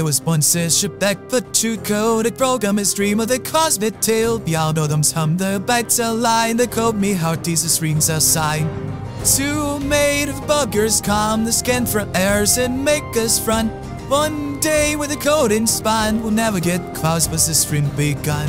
There was once a shipwreck, but two coded program a stream of the cosmic tale. Beyond autumn's hum, the bites a line, the code me heart, these streams a sign. Two made of buggers calm the skin from airs and make us run. One day with a code in spine, we'll never get clouds, but the stream begun.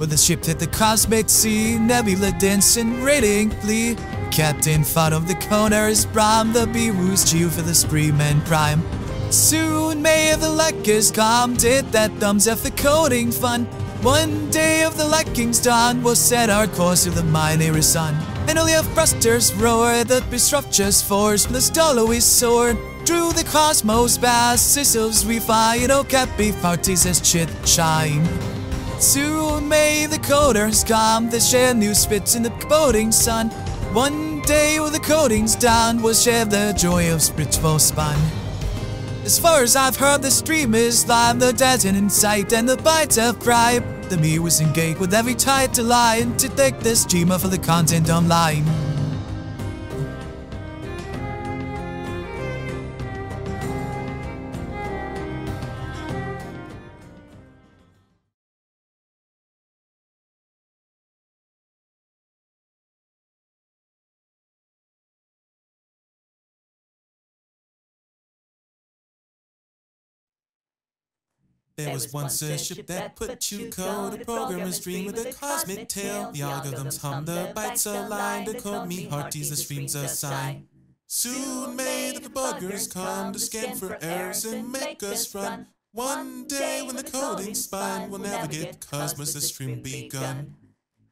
when the ship hit the cosmic sea, Nebula dancing radiantly. Captain thought of the corners, Bram the Beerus cheer for the Scream and Prime. Soon may the Leckers come, did that thumbs up the coding fun. One day of the Leckings dawn, we'll set our course to the binary Sun. And only a thrusters roar, the disruptors force the Stolowy sword. Through the cosmos vast, sizzles we find, oh Cappy parties as shit shine. Soon may the coders come to share new spits in the coding sun. One day when the coding's done, we'll share the joy of spits spiritual spun. As far as I've heard, the stream is live, the dead in sight, and the bites of pride. The me was engaged with every tide to line to take the streamer for the content online. There was once a ship that put you code, a programmer's dream with a cosmic tale. The algorithms hum, the bytes aligned, the code me hearties, the streams a sign. Soon may the buggers come to scan for errors and make us run. One day when the coding's fine, we'll navigate cosmos, the stream begun.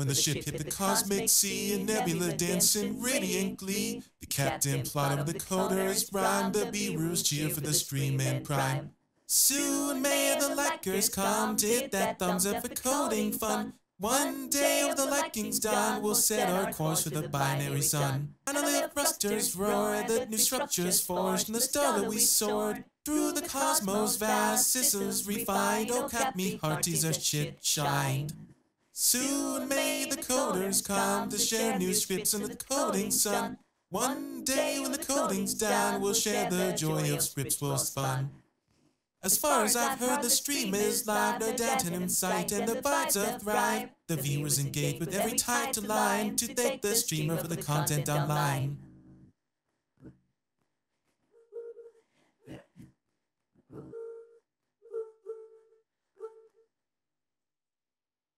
when the ship hit the cosmic sea and Nebula dancing radiant glee, the captain plotted with the coders rhyme, the Beerus cheer for the stream and prime. Soon may the Lackers come hit that thumbs up for coding fun. One day with the Lackings done, we'll set our course for the binary sun. And the thrusters roar, the new structures forged, and the star that we soared. Through the cosmos vast, sizzles refined, oh, oh cap me hearties are shit shined. Soon may the coders come to share new scripts in the coding sun. One day when the coding's done, we'll share the joy of scripts for fun. As far as I've heard, the stream is live, no doubt and in sight, and the bites are thrive. The viewers engage with every title line to thank the streamer for the content online.